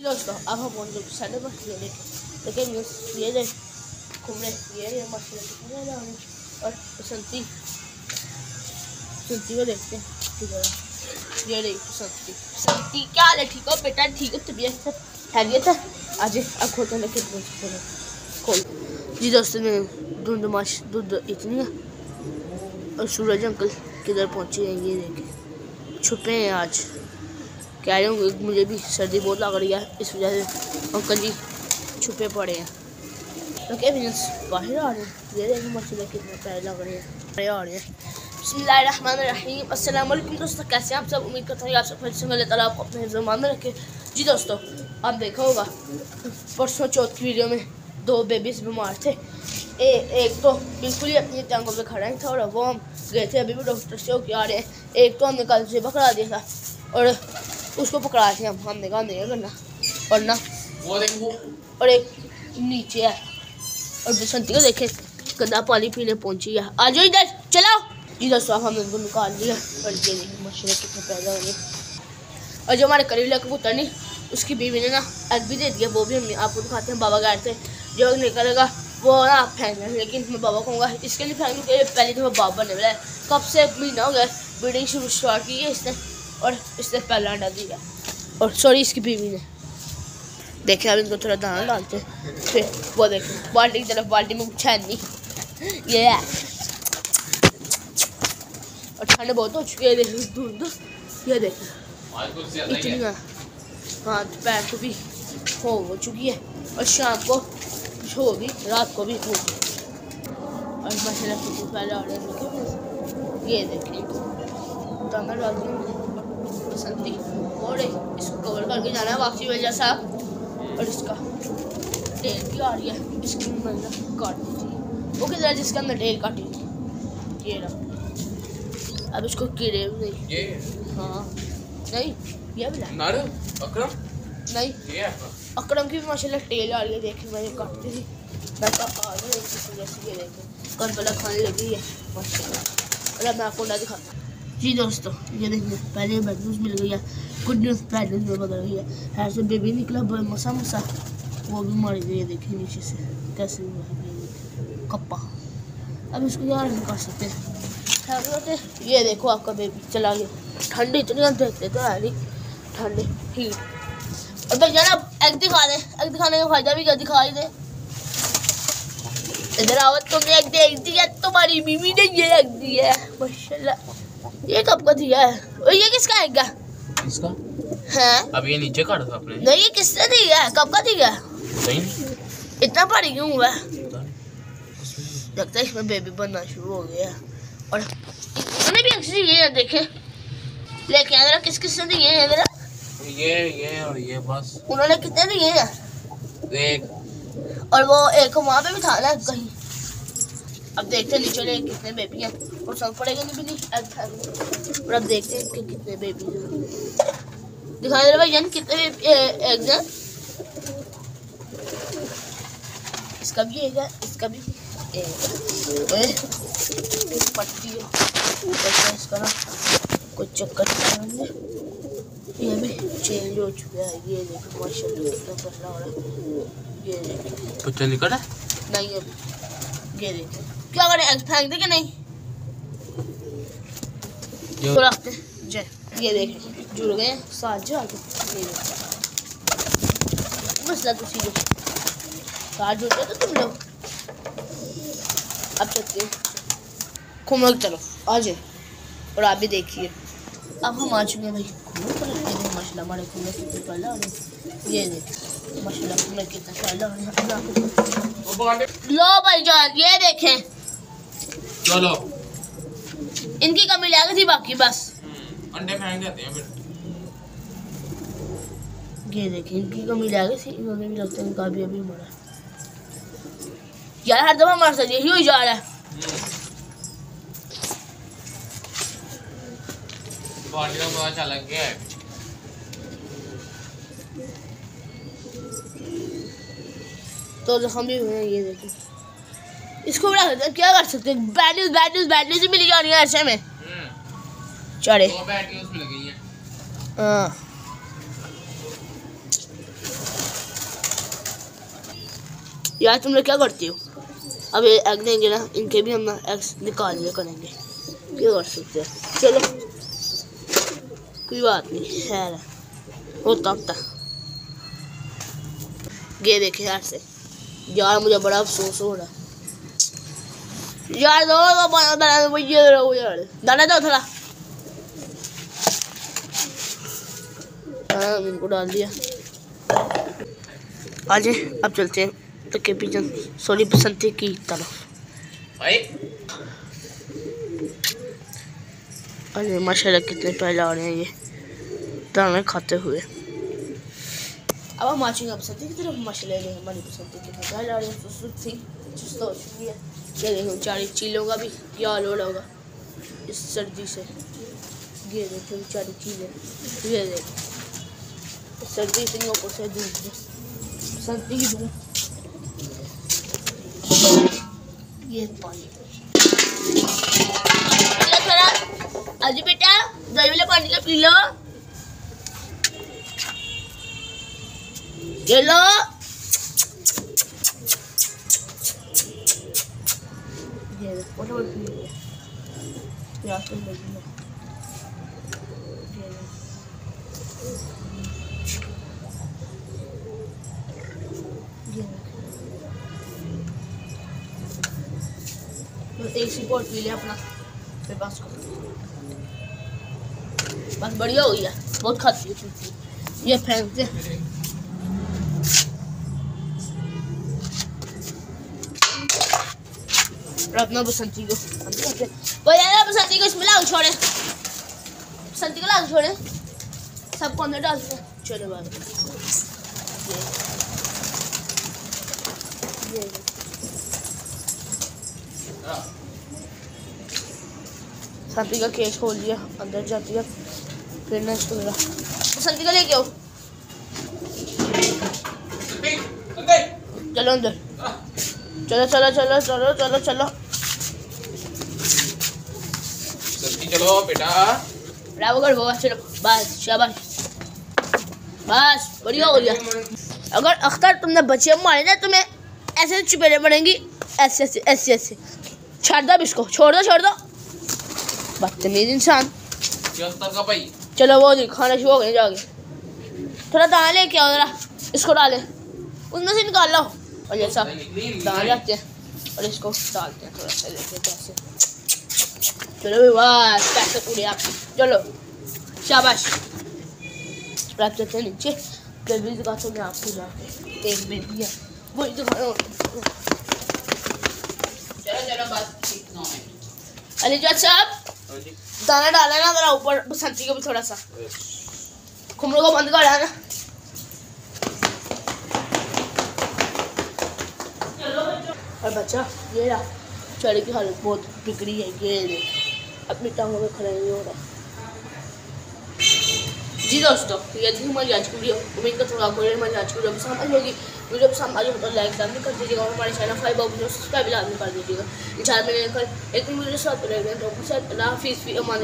दोस्तों अब हम लोग साढ़े बस ये लेकिन ये देख घूमने ये ये होनी और बसंती बसंती को देखते हैं ठीक है ये रही बसंती बसंती क्या हाल है ठीक हो बेटा ठीक है तबीयत सब खैरियत है आज अब खोलते हैं कितने खोल जी दोस्तों ने धुंध माश धुंध इतनी है और सूरज अंकल किधर पहुँचे हैं ये देखें छुपे हैं आज कह रहे होंगे मुझे भी सर्दी बहुत लग रही है इस वजह से अंकल जी छुपे पड़े हैं। क्या बिज़नेस बाहर आ रहे हैं। ये देखिए मछली कितने प्यारे लग रहे हैं। आ रहे हैं। अस्सलाम वालेकुम दोस्तों कैसे हैं आप सब? उम्मीद करता हूँ आप सब फिर से अल्लाह ताला आपको अपने जमान में रखे। जी दोस्तों आप देखा होगा परसों चौथ की वीडियो में दो बेबीज बीमार थे। ए, एक तो बिल्कुल ही अपनी टांगों पे खड़ा नहीं था और वो हम गए थे अभी भी डॉक्टर से होके आ रहे हैं। एक तो हमने कल से पकड़ा दिया था और उसको पकड़ा थे हम हमने कहा नहीं करना? और ना देख और एक नीचे है। और बसंती को देखे गंदा पानी पीने पहुँची है। आ जाओ इधर चलो जी दोस्तों अब हमने उनको निकाल लिया और ये देखिए मछलियाँ कितने पैदा हो और जो हमारे करीब कबूतर नहीं उसकी बीवी ने ना एग भी दे दिया वो भी हमने आपको दिखाते हैं बाबा गए थे जो निकलेगा वो ना फेंक दें लेकिन मैं बाबा कहूँगा इसके लिए फेंक क्योंकि पहले तो बाबा ने बोला कब से महीना हो गया ब्रीडिंग शुरू स्टार्ट की है इसने। और इसने पहला अंडा दिया और सॉरी इसकी बीवी ने। देखे अब इनको थोड़ा दाना डालते हैं। फिर वो देखें बाल्टी की तरफ़ बाल्टी में कुछ है नहीं ये है। और ठंड बहुत हो चुकी है देखो दूर ये देखें। इतनी है। दोपहर को भी हो हो चुकी है। और शाम को होगी रात को भी होगी। और मसाला पहले देखें ये देखें। दाना डाल दिया बसंती और इसको कवर करके जाना है वापसी वजह से। और इसका टेल भी आ रही है। इसकी मतलब काट दीजिए किधर है जिसके अंदर टेल काटी ये रहा। अब इसको कीड़े भी नहीं। ये? हाँ। नहीं ये भी नारू अकरम? नहीं। ये अकरम की भी माशाल्लाह टेल आ रही है। देखिए मैंने काटती थी। मैं कहा आ गया जैसी ये देखें कल खाने लगी है। माशाल्लाह। अरे मैं आपको ना दिखाता जी दोस्तों, ये देखिए, पहले न्यूज़ मिल गई है। गुड न्यूज़ बैड में बदल गई है। ऐसे बेबी निकला, बड़ा मसा मसा वो भी मारी गई है, देखिए, नीचे से। कैसे हुआ है कप्पा। अब इसको यार नहीं कर सकते ये देखो आपका बेबी चला गया। ठंडी इतनी हम देखते तो है नहीं। ठंडी हीट और भैया ना एग दिखा दे एग दिखाने का फ़ायदा भी क्या दिखाई दे। इधर आओ, तुमने एग दे एग दिया, तुम्हारी बीवी ने ये एग दिया है। माशाल्लाह। ये कब का दिया है? और ये किसका है इसका हैं। अब ये नीचे काटा था आपने नहीं ये किसने दिया है? कब का दिया? है सही इतना भारी क्यों हुआ? लगता है इसमें बेबी बनना शुरू हो गया और इन्होंने भी एक्चुअली ये है देखे। लेके आ जरा किस किस ने दिए हैं जरा ये ये और ये बस। उन्होंने कितने दिए हैं? एक। और वो एक वहाँ पे भी था ना कहीं। अब देखते नीचे ले कितने बेबी हैं। और सब पड़ेगा नहीं नहीं एग फैमिली और अब देखते हैं कि कितने बेबी हैं। दिखाई दे भाई जान कितने एग्स हैं इसका भी एक है इसका भी पट्टी है। इसका ना कुछ चक्कर चलाएँगे ये भी चेंज हो चुका है। ये देखो माशाल्लाह कितना पतला हो रहा है। ये देखो बच्चा निकला नहीं अभी ये देखो क्या करें एग फेंक दे कि नहीं? जो तो रखते हैं। जय ये देखें जुड़ गए। साथ जो आगे। ये मसला तो सीधे। साथ जुड़ते तो तुम लोग। अब चलते हैं। कुमर की आ जाए। और आप भी देखिए। अब हम आ चुके हैं भाई। पर देखो हमारे पहले आ ये देखो। पहले रहे हैं अब आपको लो भाई जान ये देखें। चलो। इनकी कमी रह गई थी बाकी बस। अंडे फेंक देते हैं फिर। ये देखें इनकी कमी रह गई थी इन्होंने भी लगता है भी अभी मरा यार हर दफ़ा हमारे साथ यही हो जा रहा है। का पता चला गया है। तो जख्म भी हुए ये देखें। इसको बड़ा सकते क्या कर सकते हैं? Bad news bad news bad news मिली जा रही है ऐसे में. हम्म, लगी हैं। यार तुम लोग क्या करते हो? अब ये एग देंगे ना इनके भी हम ना एग्स निकाल लिया करेंगे। क्या कर सकते हैं? चलो। कोई बात नहीं खैर। होता होता। ये देखे यार से। यार मुझे बड़ा अफसोस हो रहा है। यार दो दो बना बना वो ये रहो यार दाना दो थोड़ा। हाँ इनको डाल दिया। आज अब चलते हैं तो के पिजन सोनी बसंती की तरफ़। भाई। अरे माशाल्लाह कितने पहले आ रहे हैं ये। दाना खाते हुए। अब हम आ चुके हैं बसंती की तरफ़ माशाल्लाह हमारी बसंती कितने पहले आ रहे हैं सुस्त थी सुस्त हो चुकी है। ये देखो बेचारी चीलों का भी क्या लोड होगा इस सर्दी से। ये देखो बेचारी चीलें ये देखो। सर्दी इतनी ऊपर से धूप है सर्दी की तरह ये पानी। थोड़ा। अजी बेटा, दही वाले पानी का पी लो ये लो। बस एक सी पॉट लिया अपना, फिर बस बढ़िया हो गया बहुत खाती है ये फेंकते अपना बसंती को। यार बसंती को इसमें लाओ छोड़े। बसंती को लाओ छोड़े। सबको अंदर डालते हैं चलो ये। ये का केस खोल लिया अंदर जाती है। फिर ना इसको मेरा संती का लेके आओ। चलो अंदर। चलो चलो चलो चलो चलो चलो जल्दी चलो बेटा। ब्रावो कर बाबा चलो बस शाबाश। बस बढ़िया हो गया। अगर अख्तर तुमने बच्चे मारे ना तुम्हें ऐसे चुपेरे पड़ेंगी ऐसे ऐसे ऐसे ऐसे। छोड़ दो इसको छोड़ दो छोड़ दो। बदतमीज इंसान। चलो वो नहीं खाना शुरू हो गए जाके थोड़ा दाना लेके आओ जरा। इसको डाले। उनमें से निकाल लो। और ये सब दाना रखते हैं। और इसको डालते हैं थोड़ा सा लेके पैसे चलो आप चलो शाबाश देते हैं नीचे भी दिखाता हूँ मैं आपको जाके एक बेबी है वही दिखा चलो चलो बस नौ अली जज साहब दाना डाला ना जरा ऊपर बसंती को भी थोड़ा सा खुमरों को बंद कर ना और बच्चा ये रहा चढ़ी की हालत बहुत बिगड़ी है ये देख अपनी टांगों में खड़ा नहीं हो रहा। जी दोस्तों, ये थी हमारी आज की वीडियो। उम्मीद करता हूँ आपको हमारी आज की वीडियो पसंद आई होगी। वीडियो पसंद आई हो तो लाइक लाजमी कर दीजिएगा और हमारे चैनल फाइव बाबू सब्सक्राइब लाजमी कर दीजिएगा। इंशाल्लाह मैंने कल एक वीडियो साथ तो अल्लाह हाफिज़। फ़ी अमान